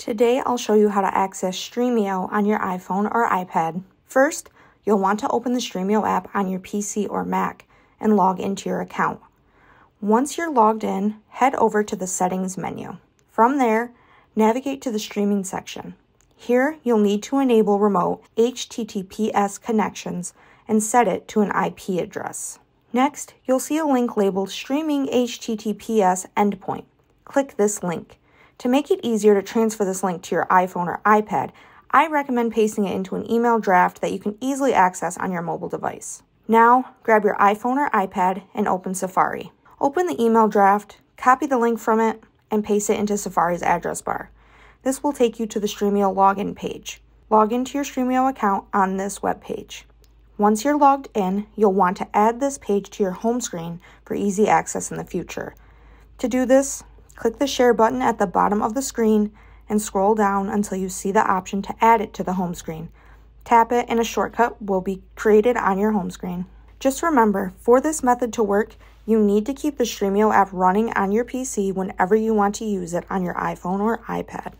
Today I'll show you how to access Stremio on your iPhone or iPad. First, you'll want to open the Stremio app on your PC or Mac and log into your account. Once you're logged in, head over to the Settings menu. From there, navigate to the Streaming section. Here, you'll need to enable remote HTTPS connections and set it to an IP address. Next, you'll see a link labeled Streaming HTTPS Endpoint. Click this link. To make it easier to transfer this link to your iPhone or iPad, I recommend pasting it into an email draft that you can easily access on your mobile device. Now, grab your iPhone or iPad and open Safari. Open the email draft, copy the link from it, and paste it into Safari's address bar. This will take you to the Stremio login page. Log into your Stremio account on this web page. Once you're logged in, you'll want to add this page to your home screen for easy access in the future. To do this, Click the share button at the bottom of the screen and scroll down until you see the option to add it to the home screen. Tap it and a shortcut will be created on your home screen. Just remember, for this method to work, you need to keep the Stremio app running on your PC whenever you want to use it on your iPhone or iPad.